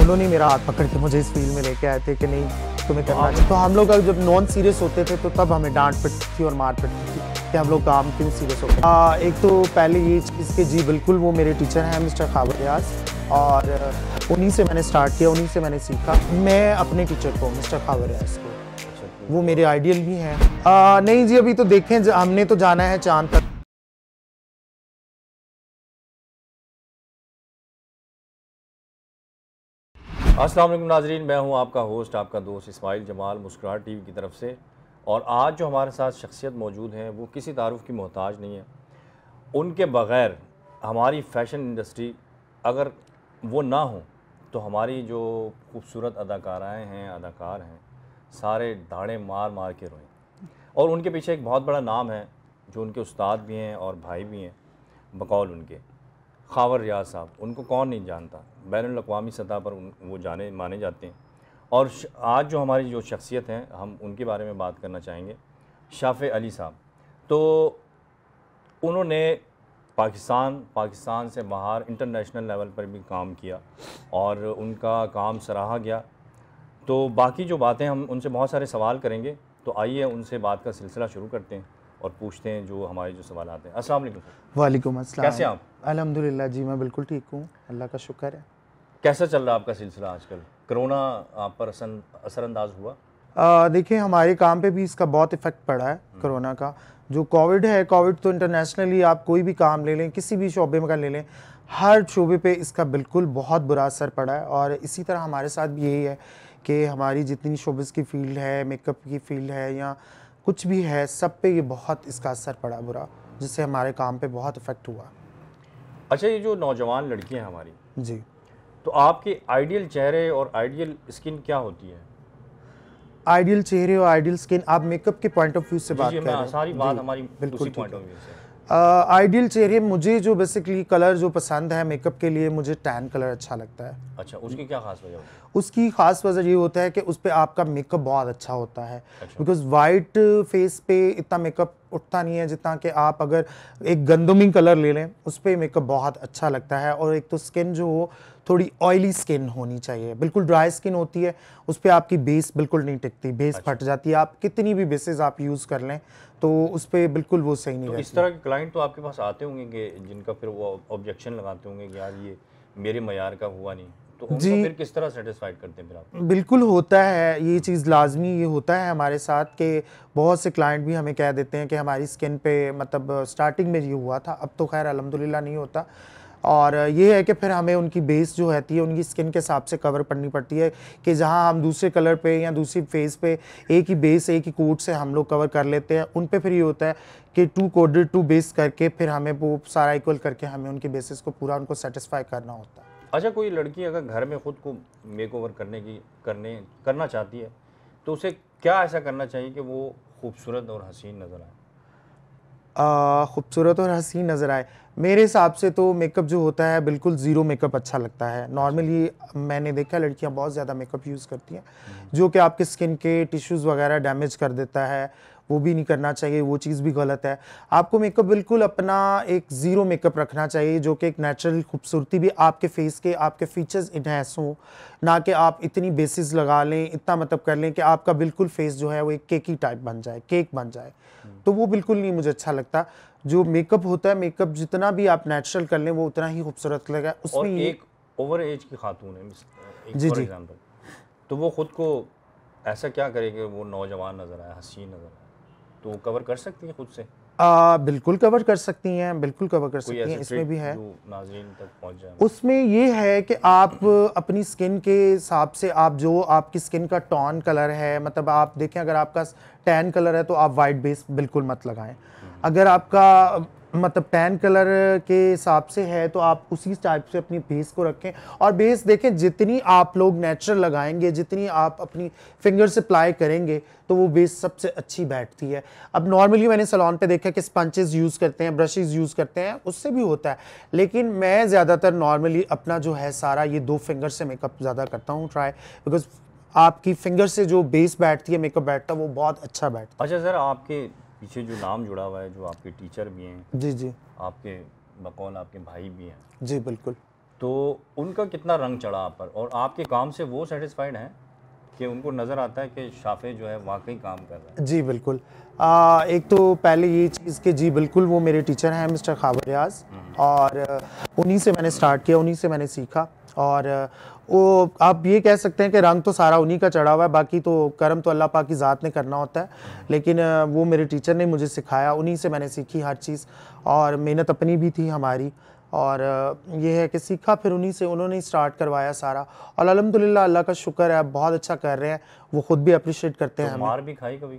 उन्होंने मेरा हाथ पकड़ के मुझे इस फ़ील्ड में लेके आए थे कि नहीं तुम्हें करना चाहिए। तो हम लोग अगर जब नॉन सीरियस होते थे तो तब हमें डांट पड़ती थी और मार पड़ती थी कि हम लोग काम क्यों सीरियस होते आ, एक तो पहले ये चीज़ कि जी बिल्कुल वो मेरे टीचर हैं मिस्टर खाबर रियाज और उन्हीं से मैंने स्टार्ट किया उन्हीं से मैंने सीखा। मैं अपने टीचर को मिस्टर खाबर रियाज को वो मेरे आइडियल भी हैं। नहीं जी अभी तो देखें हमने तो जाना है चाँद तक। अस्सलाम नाजरीन, मैं हूँ आपका होस्ट, आपका दोस्त इस्माइल जमाल मुस्कुराहट टीवी की तरफ़ से। और आज जो हमारे साथ शख्सियत मौजूद हैं, वो किसी तारुफ की मोहताज नहीं है। उनके बग़ैर हमारी फ़ैशन इंडस्ट्री अगर वो ना हो तो हमारी जो खूबसूरत अदाकाराएँ हैं, अदाकार हैं, सारे दाड़े मार मार के रोएँ। और उनके पीछे एक बहुत बड़ा नाम है, जो उनके उस्ताद भी हैं और भाई भी हैं, बकौल उनके। खावर रियाज साहब, उनको कौन नहीं जानता? बैन अवी सतह पर उन, वो जाने, माने जाते हैं। और आज जो हमारी जो शख्सियत हैं, हम उनके बारे में बात करना चाहेंगे, शाफ़ अली साहब। तो उन्होंने पाकिस्तान पाकिस्तान से बाहर इंटरनेशनल लेवल पर भी काम किया और उनका काम सराहा गया। तो बाकी जो बातें हम उनसे बहुत सारे सवाल करेंगे तो आइए उनसे बात का सिलसिला शुरू करते हैं। और पूछते हैं जो हमारे जो सवाल आते हैं। अस्सलाम वालेकुम वालेकुम अस्सलाम। कैसे आप? अल्हम्दुलिल्लाह जी मैं बिल्कुल ठीक हूँ। अल्लाह का शुक्र है। कैसा चल रहा है आपका सिलसिला आजकल? कोरोना आप पर असरअंदाज हुआ? देखिए हमारे काम पे भी इसका बहुत इफ़ेक्ट पड़ा है हम्म। कोरोना का। जो कोविड है कोविड तो इंटरनेशनली आप कोई भी काम ले लें किसी भी शोबे में का ले लें हर शोबे पे इसका बिल्कुल बहुत बुरा असर पड़ा है। और इसी तरह हमारे साथ भी यही है कि हमारी जितनी शोबिस की फ़ील्ड है मेकअप की फ़ील्ड है या कुछ भी है सब पे ये बहुत इसका असर पड़ा बुरा जिससे हमारे काम पे बहुत इफ़ेक्ट हुआ। अच्छा ये जो नौजवान लड़कियाँ हैं हमारी जी। तो आपके आइडियल चेहरे और आइडियल स्किन क्या होती है? आइडियल चेहरे और आइडियल स्किन आप मेकअप के पॉइंट ऑफ़ व्यू से बात कर रहे हैं। सारी बात हमारी बिल्कुल पॉइंट ऑफ़ व्यू से। आइडियल uh, चेहरे मुझे जो बेसिकली कलर जो पसंद है मेकअप के लिए मुझे टैन कलर अच्छा लगता है। अच्छा उसकी क्या खास वजह उसकी खास वजह ये होता है कि उस पर आपका मेकअप बहुत अच्छा होता है। बिकॉज़ वाइट फेस पे इतना मेकअप उठता नहीं है जितना कि आप अगर एक गंदमी कलर ले लें उस पर मेकअप बहुत अच्छा लगता है। और एक तो स्किन जो हो थोड़ी ऑयली स्किन होनी चाहिए। बिल्कुल ड्राई स्किन होती है उस पर आपकी बेस बिल्कुल नहीं टिकती बेस अच्छा। फट जाती है। आप कितनी भी बेसेस आप यूज़ कर लें तो उस पर बिल्कुल वो सही नहीं तो इस तरह के क्लाइंट तो आपके पास आते होंगे कि जिनका फिर वो ऑब्जेक्शन लगाते होंगे कि यार ये मेरे मैार का हुआ नहीं। तो जी। फिर किस तरह सेटिस्फाइड करते हैं फिर आप? बिल्कुल होता है ये चीज़ लाजमी ये होता है हमारे साथ कि बहुत से क्लाइंट भी हमें कह देते हैं कि हमारी स्किन पे मतलब स्टार्टिंग में ये हुआ था अब तो खैर अलहमदिल्ला नहीं होता। और ये है कि फिर हमें उनकी बेस जो रहती है, उनकी स्किन के हिसाब से कवर करनी पड़ती है कि जहाँ हम दूसरे कलर पे या दूसरी फेस पे एक ही बेस एक ही कोट से हम लोग कवर कर लेते हैं। उन पे फिर ये होता है कि टू कोडेड टू बेस करके फिर हमें वो सारा इक्वल करके हमें उनके बेसिस को पूरा, उनको सेटिस्फाई करना होता है। अच्छा कोई लड़की अगर घर में ख़ुद को मेक करने की, करने, करना चाहती है तो उसे क्या ऐसा करना चाहिए कि वो खूबसूरत और हसीन नज़र आए? खूबसूरत और हसीन नज़र आए मेरे हिसाब से तो मेकअप जो होता है, बिल्कुल ज़ीरो मेकअप अच्छा लगता है नॉर्मली मैंने देखा लड़कियाँ बहुत ज़्यादा मेकअप यूज़ करती हैं। जो कि आपके स्किन के टिश्यूज़ वगैरह डैमेज कर देता है वो भी नहीं करना चाहिए वो चीज़ भी गलत है। आपको मेकअप बिल्कुल अपना एक ज़ीरो मेकअप रखना चाहिए जो कि एक नेचुरल खूबसूरती भी आपके फेस के आपके फीचर्स इन्हेंस हों। ना कि आप इतनी बेसिस लगा लें इतना मतलब कर लें कि आपका बिल्कुल फेस जो है वो एक केकी टाइप बन जाए केक बन जाए। हम्म। तो वो बिल्कुल नहीं मुझे अच्छा लगता। जो मेकअप होता है मेकअप जितना भी आप नेचुरल कर लें वो उतना ही खूबसूरत लगा उसमें एक ओवर एज की खातून है जी जी। तो वो खुद को ऐसा क्या करेगी वो नौजवान नज़र आए हसीन नज़र आए? तो कवर कर सकती हैं खुद से? आ, बिल्कुल कवर कर सकती हैं बिल्कुल कवर कर सकती हैं। इसमें भी है। तक पहुँच जाए? उसमें ये है कि आप अपनी स्किन के हिसाब से आप जो आपकी स्किन का टॉन कलर है मतलब आप देखें अगर आपका टैन कलर है तो आप वाइट बेस बिल्कुल मत लगाएँ। हम्म। अगर आपका मतलब टैन कलर के हिसाब से है तो आप उसी टाइप से अपनी बेस को रखें। और बेस देखें, जितनी आप लोग नेचुरल लगाएँगे, जितनी आप अपनी फिंगर से अप्लाई करेंगे तो वो बेस सबसे अच्छी बैठती है। अब नॉर्मली मैंने सलोन पे देखा कि स्पंचेस यूज़ करते हैं ब्रशेज़ यूज़ करते हैं, उससे भी होता है। लेकिन मैं ज़्यादातर नॉर्मली अपना जो है सारा, ये दो फिंगर से मेकअप ज़्यादा करता हूँ ट्राई बिकॉज़ आपकी फिंगर से जो बेस बैठती है मेकअप बैठता है, वो बहुत अच्छा बैठता है। अच्छा सर, आपके पीछे जो नाम जुड़ा हुआ है जो आपके टीचर भी हैं जी जी। आपके बकौल आपके भाई भी हैं। जी बिल्कुल। तो उनका कितना रंग चढ़ा आप पर? और आपके काम से वो सेटिस्फाइड हैं? कि उनको नज़र आता है कि शाफे जो है वाकई काम कर रहा है। जी बिल्कुल। आ, एक तो पहले ये चीज़ कि जी बिल्कुल वो मेरे टीचर हैं मिस्टर खाबर रियाज। और उन्हीं से मैंने स्टार्ट किया उन्हीं से मैंने सीखा। और वो आप ये कह सकते हैं कि रंग तो सारा उन्हीं का चढ़ा हुआ है बाकी तो कर्म तो अल्लाह पाक की ज़ात ने करना होता है। लेकिन वो मेरे टीचर ने मुझे सिखाया उन्हीं से मैंने सीखी हर चीज़। और मेहनत अपनी भी थी हमारी। और अ, ये है कि सीखा फिर उन्हीं से उन्होंने ही स्टार्ट करवाया सारा। और अलहमदिल्ला अल्लाह का शुक्र है बहुत अच्छा कर रहे हैं। वो खुद भी अप्रिशिएट करते हैं तो हमें। मार भी खाई कभी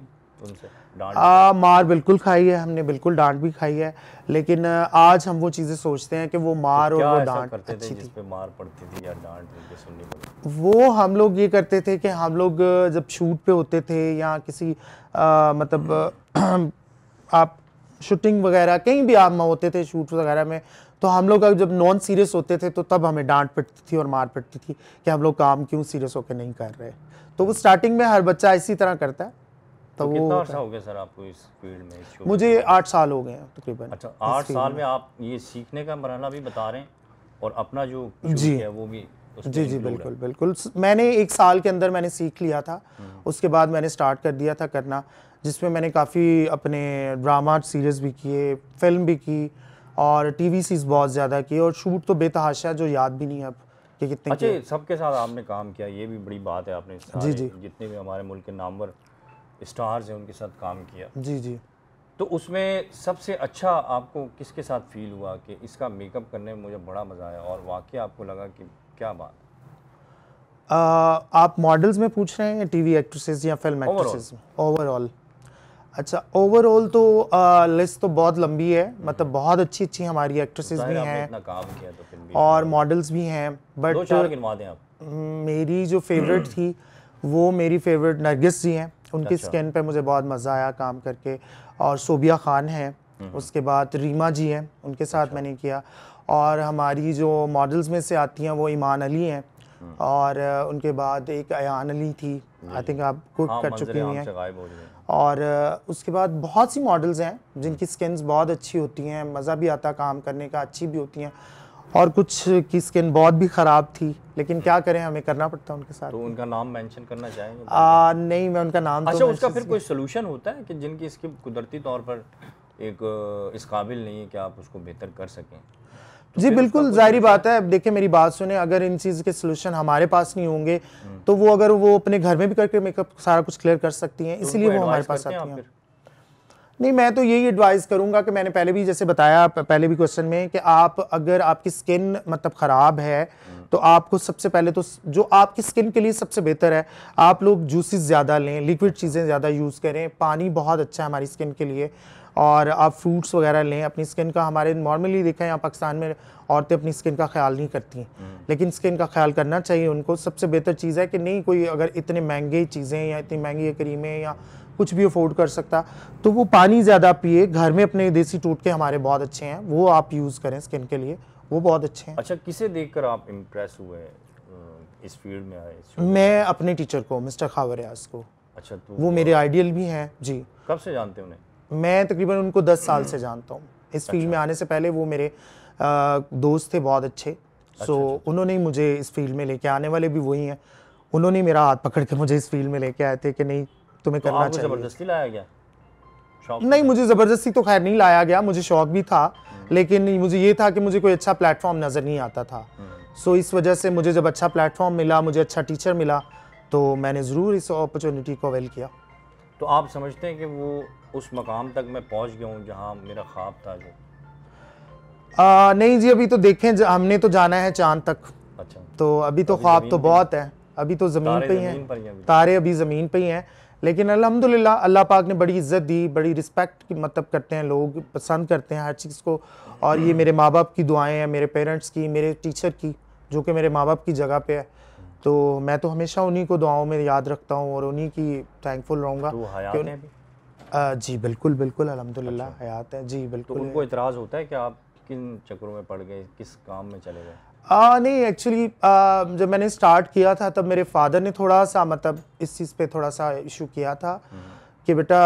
आ, मार बिल्कुल खाई है हमने बिल्कुल डांट भी खाई है। लेकिन आज हम वो चीज़ें सोचते हैं कि वो मार तो और वो डांट करते थे अच्छी जिस थी। पे मार पड़ती थी या डांट सुननी पड़ती वो हम लोग ये करते थे कि हम लोग जब शूट पे होते थे या किसी अ, मतलब आप शूटिंग वगैरह कहीं भी आप होते थे शूट वगैरह में तो हम लोग जब नॉन सीरियस होते थे तो तब हमें डांट पड़ती थी और मार पड़ती थी कि हम लोग काम क्यों सीरियस होकर नहीं कर रहे। तो वो स्टार्टिंग में हर बच्चा इसी तरह करता है। तो तो कितना अर्सा हो। गया सर आपको इस फ़ील्ड में मुझे आठ साल हो गए हैं तकरीबन अच्छा आठ साल में। आप ये सीखने का मरहला भी बता रहे हैं और अपना जो जी। है वो भी जी जी बिल्कुल बिल्कुल। मैंने एक साल के अंदर मैंने सीख लिया था। उसके बाद मैंने स्टार्ट कर दिया था करना जिसमें मैंने काफ़ी अपने ड्रामा सीरीज़ भी किए फ़िल्म भी की और टीवी सीरीज़ बहुत ज़्यादा की और शूट तो बेतहाशा जो याद भी नहीं है अब कि कितने अच्छा किए ये सबके साथ आपने काम किया ये भी बड़ी बात है आपने सारे जी। जितने भी हमारे मुल्क के नामवर स्टार्स हैं उनके साथ काम किया। जी जी। तो उसमें सबसे अच्छा आपको किसके साथ फील हुआ कि इसका मेकअप करने में मुझे बड़ा मज़ा आया और वाकई आपको लगा कि क्या बात आ, आप मॉडल्स में पूछ रहे हैं टीवी एक्ट्रेसेस या फ़िल्म एक्ट्रेसेस ओवरऑल अच्छा ओवरऑल तो लिस्ट तो बहुत लंबी है। मतलब बहुत अच्छी अच्छी हमारी एक्ट्रेसेस भी हैं तो और मॉडल्स भी हैं बट चार गिनवा दें आप। मेरी जो फेवरेट थी वो मेरी फेवरेट नरगिस जी हैं। उनकी अच्छा। स्किन पे मुझे बहुत मज़ा आया काम करके। और सोबिया खान हैं। उसके बाद रीमा जी हैं उनके साथ मैंने किया। और हमारी जो मॉडल्स में से आती हैं वो ईमान अली हैं। और उनके बाद एक अयान अली थी। आई थिंक आप कुक हाँ कर चुकी हुई हैं। और उसके बाद बहुत सी मॉडल्स हैं जिनकी स्किन्स बहुत अच्छी होती हैं मज़ा भी आता काम करने का अच्छी भी होती हैं। और कुछ की स्किन बहुत भी ख़राब थी लेकिन क्या करें हमें करना पड़ता है उनके साथ। तो उनका नाम मेंशन करना चाहेंगे? आ, नहीं मैं उनका नाम अच्छा तो उसका फिर कोई सोल्यूशन होता है कि जिनकी इसकी कुदरती तौर पर एक इस काबिल नहीं है कि आप उसको बेहतर कर सकें? तो जी बिल्कुल ज़ाहिर बात है। अब देखिए मेरी बात सुने अगर इन चीज़ के सोल्यूशन हमारे पास नहीं होंगे हम्म। तो वो अगर वो अपने घर में भी करके मेकअप सारा कुछ क्लियर कर सकती हैं तो इसीलिए वो हमारे पास आती हैं। नहीं मैं तो यही एडवाइस करूँगा कि मैंने पहले भी जैसे बताया पहले भी क्वेश्चन में कि आप अगर आपकी स्किन मतलब ख़राब है तो आपको सबसे पहले तो जो आपकी स्किन के लिए सबसे बेहतर है आप लोग जूसेस ज़्यादा लें लिक्विड चीज़ें ज़्यादा यूज़ करें पानी बहुत अच्छा है हमारी स्किन के लिए। और आप फ्रूट्स वगैरह लें अपनी स्किन का हमारे नॉर्मली देखा है यहाँ पाकिस्तान में औरतें अपनी स्किन का ख्याल नहीं करती। हैं लेकिन स्किन का ख्याल करना चाहिए उनको। सबसे बेहतर चीज़ है कि नहीं कोई अगर इतने महँगे चीज़ें या इतनी महँगी क्रीमें या कुछ भी अफोर्ड कर सकता तो वो पानी ज़्यादा पिए। घर में अपने देसी टूटके हमारे बहुत अच्छे हैं। वो आप यूज़ करें स्किन के लिए। वो बहुत अच्छे हैं। अच्छा किसे देखकर आप इम्प्रेस हुए इस फ़ील्ड में आए मैं? अपने टीचर को मिस्टर खावर को। अच्छा तो वो मेरे आइडियल भी हैं। जी। कब से जानते हैं उन्हें? मैं तकरीबन उनको दस साल से जानता हूँ। इस फ़ील्ड में आने से पहले वो मेरे दोस्त थे बहुत अच्छे। सो उन्होंने ही मुझे इस फ़ील्ड में लेके आने वाले भी वही हैं। उन्होंने ही मेरा हाथ पकड़ के मुझे इस फ़ील्ड में लेके आए थे कि नहीं तुम्हें तो करना चाहिए। ज़बरदस्ती लाया गया? नहीं मुझे ज़बरदस्ती तो खैर नहीं लाया गया मुझे शौक भी था। लेकिन मुझे ये था कि मुझे कोई अच्छा प्लेटफॉर्म नज़र नहीं आता था। सो इस वजह से मुझे जब अच्छा प्लेटफॉर्म मिला मुझे अच्छा टीचर मिला तो मैंने ज़रूर इस अपॉर्चुनिटी को अवेल किया। तो आप समझते हैं कि वो उस मकाम तक मैं पहुँच गया हूँ जहाँ मेरा ख्वाब था जो। आ, नहीं जी अभी तो देखें हमने तो जाना है चाँद तक। अच्छा। तो अभी तो ख्वाब तो बहुत है। अभी तो ज़मीन पे ही हैं। ही हैं। तारे अभी ज़मीन पे ही हैं। लेकिन अल्हम्दुलिल्लाह अल्लाह पाक ने बड़ी इज़्ज़त दी बड़ी रिस्पेक्ट की मतलब करते हैं लोग पसंद करते हैं हर चीज़ को। और ये मेरे माँ बाप की दुआएँ हैं मेरे पेरेंट्स की मेरे टीचर की जो कि मेरे माँ बाप की जगह पे है। तो मैं तो हमेशा उन्हीं को दुआओं में याद रखता हूँ और उन्हीं की थैंकफुल रहूँगा। तो जी बिल्कुल बिल्कुल अल्हम्दुलिल्लाह हयात है। जी तो बिल्कुल। उनको इतराज़ होता है कि आप किन चक्करों में पड़ गए किस काम में चले गए? आ, नहीं एक्चुअली जब मैंने स्टार्ट किया था तब मेरे फादर ने थोड़ा सा मतलब इस चीज़ पे थोड़ा सा इशू किया था कि बेटा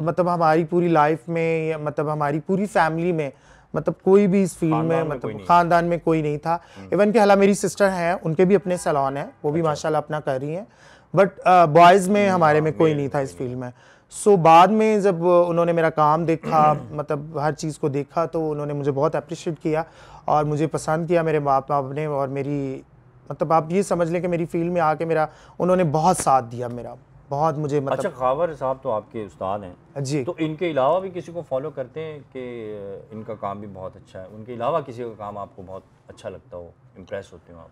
मतलब हमारी पूरी लाइफ में मतलब हमारी पूरी फैमिली में मतलब कोई भी इस फ़ील्ड में में मतलब खानदान में कोई नहीं था। इवन के हालाँकि मेरी सिस्टर हैं उनके भी अपने सैलॉन है वो अच्छा। भी माशाल्लाह अपना कर रही हैं। बट बॉयज़ में हमारे में कोई नहीं था इस फ़ील्ड में। सो बाद में जब उन्होंने मेरा काम देखा मतलब हर चीज़ को देखा तो उन्होंने मुझे बहुत अप्रिशिएट किया और मुझे पसंद किया मेरे बाप बाप ने और मेरी मतलब आप ये समझ लें कि मेरी फ़ील्ड में आके मेरा उन्होंने बहुत साथ दिया मेरा। बहुत मुझे मतलब अच्छा खावर साहब तो आपके उस्ताद हैं। जी। तो इनके अलावा भी किसी को फॉलो करते हैं कि इनका काम भी बहुत अच्छा है? उनके अलावा किसी का काम आपको बहुत अच्छा लगता हो? इम्प्रेस होते हो आप?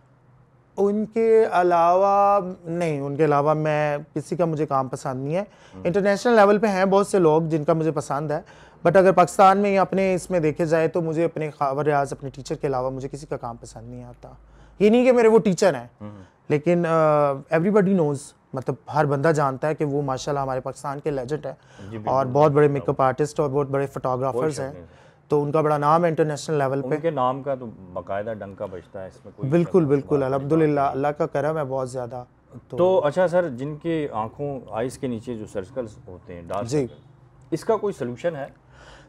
उनके अलावा नहीं उनके अलावा मैं किसी का मुझे काम पसंद नहीं है। इंटरनेशनल लेवल पे हैं बहुत से लोग जिनका मुझे पसंद है। बट अगर पाकिस्तान में या अपने इसमें देखे जाए तो मुझे अपने खावर रियाज अपने टीचर के अलावा मुझे किसी का काम पसंद नहीं आता। ये नहीं कि मेरे वो टीचर हैं। लेकिन एवरीबडी नोज़ मतलब हर बंदा जानता है कि वो माशाल्लाह हमारे पाकिस्तान के लेजेंड है। और बहुत बड़े मेकअप आर्टिस्ट और बहुत बड़े फोटोग्राफर्स हैं। तो उनका बड़ा नाम है इंटरनेशनल लेवल पे। उनके नाम का तो बाकायदा डंका बजता है इसमें कोई बिल्कुल बिल्कुल अल्हम्दुलिल्लाह अल्लाह का करम है बहुत ज़्यादा। तो तो अच्छा सर जिनके आँखों आइस के नीचे जो सर्कल्स होते हैं डार्क जी। इसका कोई सोल्यूशन है?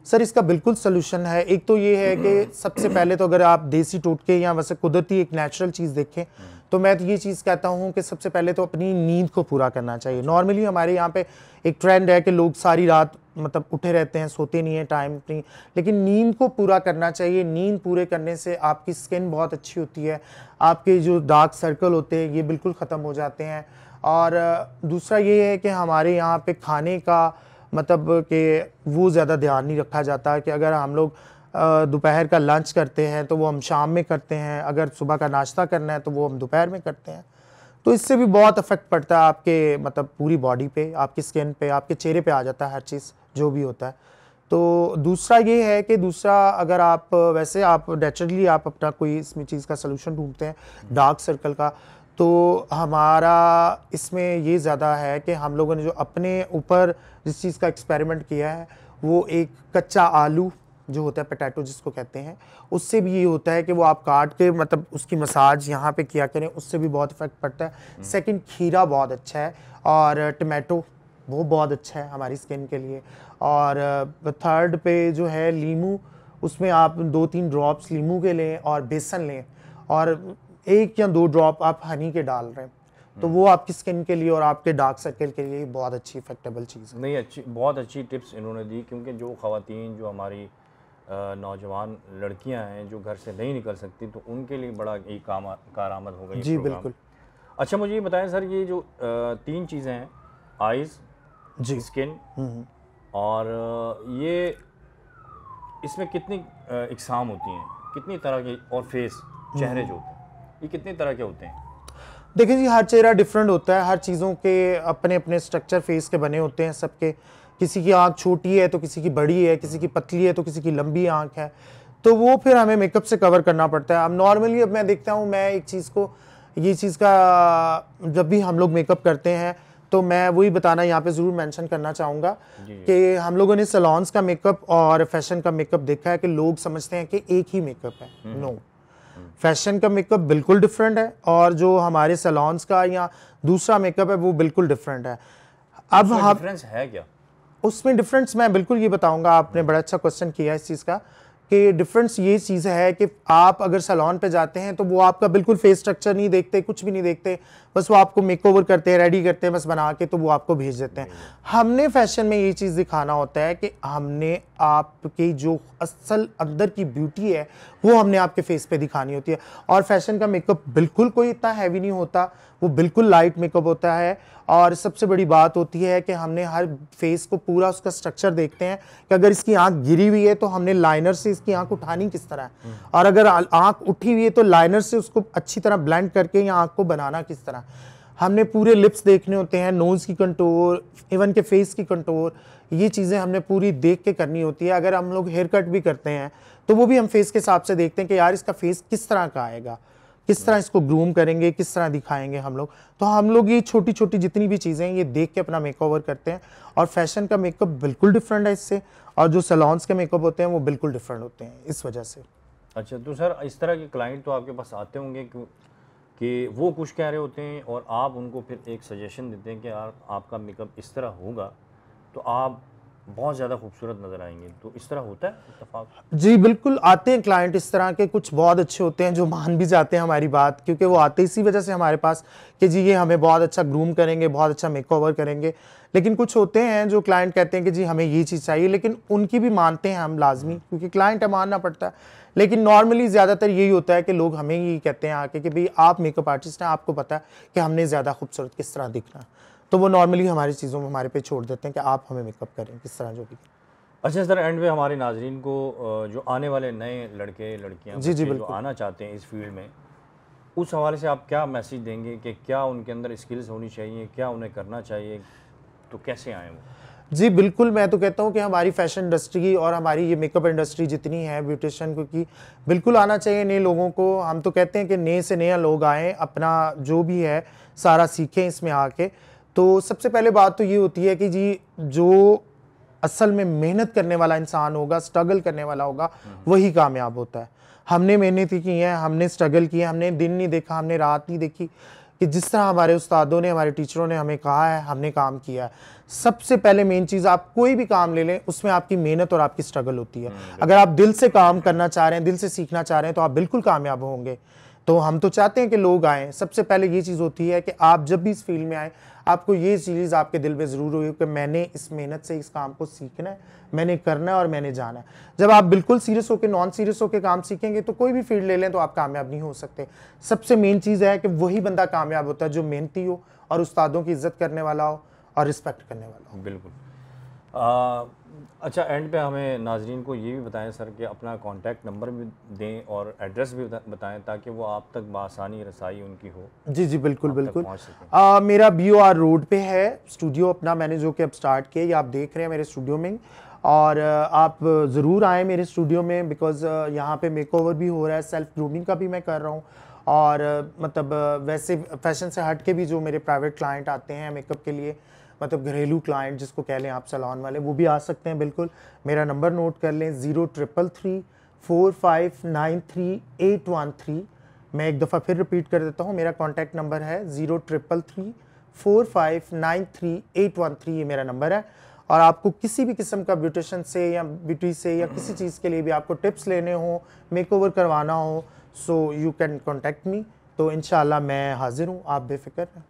सर इसका बिल्कुल सोल्यूशन है। एक तो ये है कि सबसे पहले तो अगर आप देसी टोटके या वैसे कुदरती एक नेचुरल चीज़ देखें तो मैं तो ये चीज़ कहता हूँ कि सबसे पहले तो अपनी नींद को पूरा करना चाहिए। नॉर्मली हमारे यहाँ पे एक ट्रेंड है कि लोग सारी रात मतलब उठे रहते हैं, सोते नहीं हैं टाइम नहीं। लेकिन नींद को पूरा करना चाहिए। नींद पूरे करने से आपकी स्किन बहुत अच्छी होती है। आपके जो डार्क सर्कल होते हैं, ये बिल्कुल ख़त्म हो जाते हैं। और दूसरा ये है कि हमारे यहाँ पे खाने का मतलब कि वो ज़्यादा ध्यान नहीं रखा जाता कि अगर हम लोग दोपहर का लंच करते हैं तो वो हम शाम में करते हैं। अगर सुबह का नाश्ता करना है तो वो हम दोपहर में करते हैं। तो इससे भी बहुत इफ़ेक्ट पड़ता है आपके मतलब पूरी बॉडी पे, आपकी स्किन पे, आपके चेहरे पे आ जाता है हर चीज़, जो भी होता है। तो दूसरा ये है कि दूसरा, अगर आप, वैसे आप नेचुरली आप अपना कोई इसमें चीज़ का सोल्यूशन ढूंढते हैं डार्क सर्कल का तो हमारा इसमें ये ज़्यादा है कि हम लोगों ने जो अपने ऊपर जिस चीज़ का एक्सपेरिमेंट किया है, वो एक कच्चा आलू जो होता है पटैटो जिसको कहते हैं उससे भी ये होता है कि वो आप काट के मतलब उसकी मसाज यहाँ पे किया करें उससे भी बहुत इफ़ेक्ट पड़ता है। सेकंड खीरा बहुत अच्छा है और टमाटो वो बहुत अच्छा है हमारी स्किन के लिए। और थर्ड पे जो है लीमू उसमें आप दो तीन ड्रॉप्स लीमू के लें और बेसन लें और एक या दो ड्रॉप आप हनी के डाल रहे हैं। तो वो आपकी स्किन के लिए और आपके डार्क सर्कल के लिए बहुत अच्छी इफेक्टेबल चीज़ है। नहीं अच्छी बहुत अच्छी टिप्स इन्होंने दी क्योंकि जो खातन जो हमारी नौजवान लड़कियाँ हैं जो घर से नहीं निकल सकती तो उनके लिए बड़ा ही काम कारआमद होगा ये जी बिल्कुल। अच्छा मुझे ये बताएँ सर ये जो तीन चीज़ें हैं आइज़ जी। स्किन हम्म और अ, ये इसमें कितनी इकसाम होती हैं? कितनी तरह के और फेस चेहरे जो होते हैं ये कितनी तरह के होते हैं? देखिए जी हर चेहरा डिफरेंट होता है हर चीज़ों के अपने अपने स्ट्रक्चर फेस के बने होते हैं सबके। किसी की आँख छोटी है तो किसी की बड़ी है किसी की पतली है तो किसी की लंबी आँख है। तो वो फिर हमें मेकअप से कवर करना पड़ता है। अब नॉर्मली अब मैं देखता हूँ मैं एक चीज़ को ये चीज़ का जब भी हम लोग मेकअप करते हैं तो मैं वही बताना यहाँ पे ज़रूर मेंशन करना चाहूँगा कि हम लोगों ने सलॉन्स का मेकअप और फ़ैशन का मेकअप देखा है कि लोग समझते हैं कि एक ही मेकअप है। नो फ़ैशन का मेकअप बिल्कुल डिफरेंट है और जो हमारे सलॉन्स का या दूसरा मेकअप है वो बिल्कुल डिफरेंट है। अब हम डिफरेंस है क्या? उसमें डिफरेंस मैं बिल्कुल ये बताऊँगा आपने बड़ा अच्छा क्वेश्चन किया इस चीज़ का कि डिफरेंस ये चीज़ है कि आप अगर सैलॉन पे जाते हैं तो वो आपका बिल्कुल फेस स्ट्रक्चर नहीं देखते कुछ भी नहीं देखते बस वो आपको मेक ओवर करते हैं रेडी करते हैं बस बना के तो वो आपको भेज देते हैं। हमने फ़ैशन में ये चीज़ दिखाना होता है कि हमने आपकी जो असल अंदर की ब्यूटी है वो हमने आपके फेस पे दिखानी होती है। और फ़ैशन का मेकअप बिल्कुल कोई इतना हैवी नहीं होता वो बिल्कुल लाइट मेकअप होता है। और सबसे बड़ी बात होती है कि हमने हर फेस को पूरा उसका स्ट्रक्चर देखते हैं कि अगर इसकी आँख गिरी हुई है तो हमने लाइनर से इसकी आँख उठानी किस तरह है। और अगर आँख उठी हुई है तो लाइनर से उसको अच्छी तरह ब्लेंड करके या आँख को बनाना किस तरह हमने पूरे लिप्स देखने होते हैं नोज़ की कंटोर इवन के फेस की कंटोर ये चीज़ें हमने पूरी देख के करनी होती है। अगर हम लोग हेयर कट भी करते हैं तो वो भी हम फेस के हिसाब से देखते हैं कि यार इसका फेस किस तरह का आएगा, किस तरह इसको ग्रूम करेंगे, किस तरह दिखाएँगे हम लोग। तो हम लोग ये छोटी छोटी जितनी भी चीज़ें हैं, ये देख के अपना मेकओवर करते हैं। और फ़ैशन का मेकअप बिल्कुल डिफरेंट है इससे, और जो सलॉन्स के मेकअप होते हैं, वो बिल्कुल डिफरेंट होते हैं, इस वजह से। अच्छा तो सर, इस तरह के क्लाइंट तो आपके पास आते होंगे कि वो कुछ कह रहे होते हैं और आप उनको फिर एक सजेशन देते हैं कि यार आपका मेकअप इस तरह होगा तो आप बहुत ज़्यादा खूबसूरत नज़र आएँगे। तो इस तरह होता है जी बिल्कुल आते हैं क्लाइंट इस तरह के कुछ बहुत अच्छे होते हैं जो मान भी जाते हैं हमारी बात क्योंकि वो आते इसी वजह से हमारे पास कि जी ये हमें बहुत अच्छा ग्रूम करेंगे बहुत अच्छा मेक ओवर करेंगे। लेकिन कुछ होते हैं जो क्लाइंट कहते हैं कि जी हमें ये चीज़ चाहिए लेकिन उनकी भी मानते हैं हम लाजमी क्योंकि क्लाइंट है मानना पड़ता है। लेकिन नॉर्मली ज़्यादातर यही होता है कि लोग हमें यही कहते हैं आके कि भाई आप मेकअप आर्टिस्ट हैं आपको पता है कि हमने ज़्यादा खूबसूरत किस तरह दिखना तो वो नॉर्मली हमारी चीज़ों में हमारे पे छोड़ देते हैं कि आप हमें मेकअप करें किस तरह जो भी अच्छा सर एंड में हमारे नाजरीन को जो आने वाले नए लड़के लड़कियाँ जी जी बिल्कुल। आना चाहते हैं इस फ़ील्ड में उस हवाले से आप क्या मैसेज देंगे कि क्या उनके अंदर स्किल्स होनी चाहिए क्या उन्हें करना चाहिए तो कैसे आए वो? जी बिल्कुल मैं तो कहता हूँ कि हमारी फ़ैशन इंडस्ट्री और हमारी ये मेकअप इंडस्ट्री जितनी है ब्यूटिशन क्योंकि बिल्कुल आना चाहिए नए लोगों को। हम तो कहते हैं कि नए से नया लोग आएँ अपना जो भी है सारा सीखें इसमें आके। तो सबसे पहले बात तो ये होती है कि जी जो असल में मेहनत करने वाला इंसान होगा स्ट्रगल करने वाला होगा वही कामयाब होता है। हमने मेहनत ही की है हमने स्ट्रगल किया हमने दिन नहीं देखा हमने रात नहीं देखी कि जिस तरह हमारे उस्तादों ने हमारे टीचरों ने हमें कहा है हमने काम किया है। सबसे पहले मेन चीज़ आप कोई भी काम ले लें उसमें आपकी मेहनत और आपकी स्ट्रगल होती है। हम्म, अगर आप दिल से काम करना चाह रहे हैं दिल से सीखना चाह रहे हैं तो आप बिल्कुल कामयाब होंगे। तो हम तो चाहते हैं कि लोग आएँ। सबसे पहले ये चीज़ होती है कि आप जब भी इस फ़ील्ड में आए आपको ये चीज़ आपके दिल में ज़रूर हुई कि मैंने इस मेहनत से इस काम को सीखना है, मैंने करना है और मैंने जाना है। जब आप बिल्कुल सीरियस होकर नॉन सीरियस होकर काम सीखेंगे तो कोई भी फ़ील्ड ले लें तो आप कामयाब नहीं हो सकते। सबसे मेन चीज़ है कि वही बंदा कामयाब होता है जो मेहनती हो और उस्तादों की इज़्ज़त करने वाला हो और रिस्पेक्ट करने वाला हो। बिल्कुल। अच्छा एंड पे हमें नाजरीन को ये भी बताएँ सर कि अपना कांटेक्ट नंबर भी दें और एड्रेस भी बताएँ ताकि वो आप तक बसानी रसाई उनकी हो। जी जी बिल्कुल बिल्कुल। आ, मेरा बी ओ आर रोड पे है स्टूडियो अपना मैंने जो कि अब स्टार्ट किया ये आप देख रहे हैं मेरे स्टूडियो में। और आप ज़रूर आएँ मेरे स्टूडियो में बिकॉज़ यहाँ पे मेक ओवर भी हो रहा है सेल्फ ग्रूमिंग का भी मैं कर रहा हूँ। और मतलब वैसे फ़ैशन से हट के भी जो मेरे प्राइवेट क्लाइंट आते हैं मेकअप के लिए मतलब घरेलू क्लाइंट जिसको कह लें आप सलोन वाले, वो भी आ सकते हैं, बिल्कुल। मेरा नंबर नोट कर लें zero triple three four five nine three eight one three मैं एक दफ़ा फिर रिपीट कर देता हूँ, मेरा कॉन्टैक्ट नंबर है zero triple three four five nine three eight one three ये मेरा नंबर है। और आपको किसी भी किस्म का ब्यूटिशन से या ब्यूटी से या किसी चीज़ के लिए भी आपको टिप्स लेने हो मेक ओवर करवाना हो so you can contact me तो इन मैं हाजिर हूँ, आप बेफिक्र हैं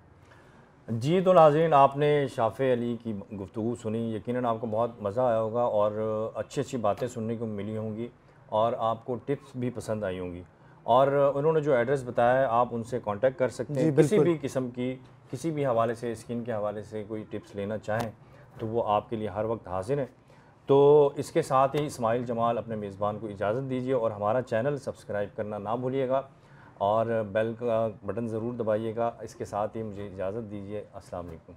जी तो नाजरीन आपने शाफ़ अली की गुफ्तु सुनी यकीनन आपको बहुत मज़ा आया होगा और अच्छी अच्छी बातें सुनने को मिली होंगी और आपको टिप्स भी पसंद आई होंगी। और उन्होंने जो एड्रेस बताया है आप उनसे कांटेक्ट कर सकते हैं। किसी भी किस्म की किसी भी हवाले से स्किन के हवाले से कोई टिप्स लेना चाहें तो वो आपके लिए हर वक्त हाजिर है। तो इसके साथ ही इस्माइल जमाल अपने मेज़बान को इजाज़त दीजिए और हमारा चैनल सब्सक्राइब करना ना भूलिएगा। और बेल का बटन ज़रूर दबाइएगा। इसके साथ ही मुझे इजाज़त दीजिए। अस्सलाम वालेकुम